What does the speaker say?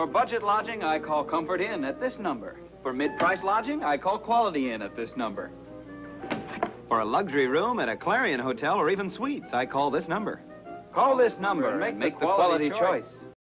For budget lodging, I call Comfort Inn at this number. For mid-price lodging, I call Quality Inn at this number. For a luxury room at a Clarion Hotel or even suites, I call this number. Call this number and make, the quality choice.